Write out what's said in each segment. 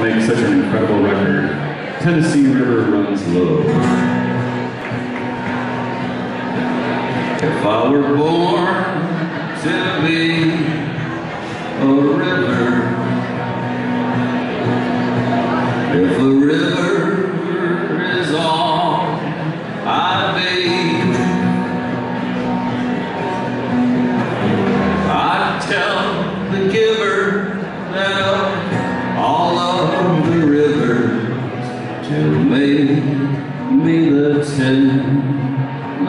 make such an incredible record. Tennessee River Runs Low. If I were born to be a river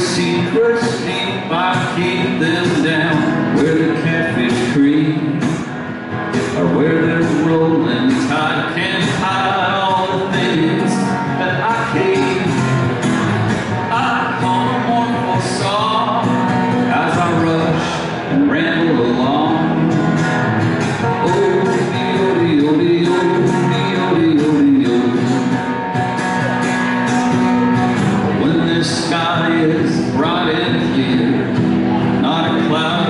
secrets keep I keep them down. is brought in here, not a cloud